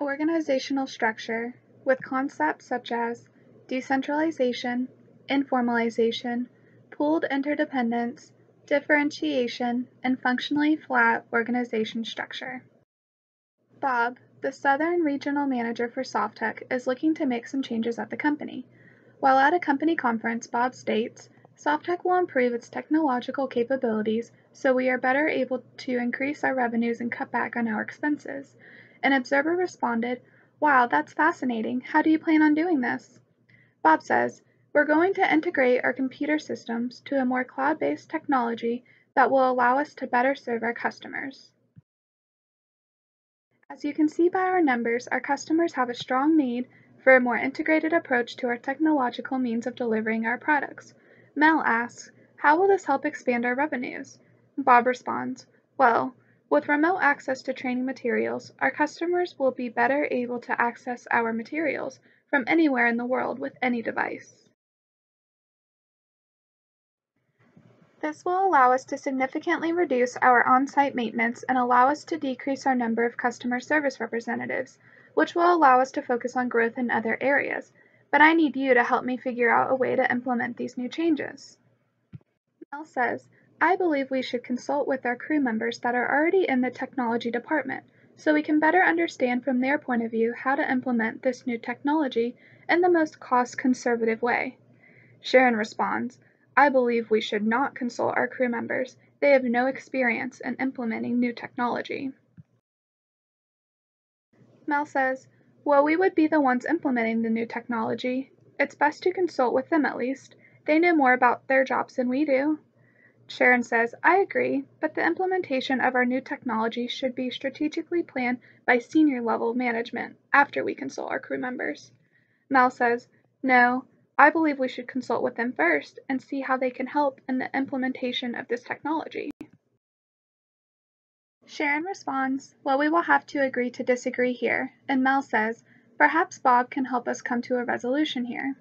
Organizational structure, with concepts such as decentralization, informalization, pooled interdependence, differentiation, and functionally flat organization structure. Bob, the Southern Regional Manager for Softtek, is looking to make some changes at the company. While at a company conference, Bob states, Softtek will improve its technological capabilities so we are better able to increase our revenues and cut back on our expenses. An observer responded, Wow, that's fascinating. How do you plan on doing this? Bob says, We're going to integrate our computer systems to a more cloud based technology that will allow us to better serve our customers. As you can see by our numbers, our customers have a strong need for a more integrated approach to our technological means of delivering our products. Mel asks, How will this help expand our revenues? Bob responds, Well, with remote access to training materials, our customers will be better able to access our materials from anywhere in the world with any device. This will allow us to significantly reduce our on-site maintenance and allow us to decrease our number of customer service representatives, which will allow us to focus on growth in other areas. But I need you to help me figure out a way to implement these new changes. Mel says, I believe we should consult with our crew members that are already in the technology department so we can better understand from their point of view how to implement this new technology in the most cost conservative way. Sharon responds, I believe we should not consult our crew members. They have no experience in implementing new technology. Mel says, Well, we would be the ones implementing the new technology. It's best to consult with them at least. They know more about their jobs than we do. Sharon says, I agree, but the implementation of our new technology should be strategically planned by senior level management after we consult our crew members. Mel says, No, I believe we should consult with them first and see how they can help in the implementation of this technology. Sharon responds, Well, we will have to agree to disagree here, and Mel says, Perhaps Bob can help us come to a resolution here.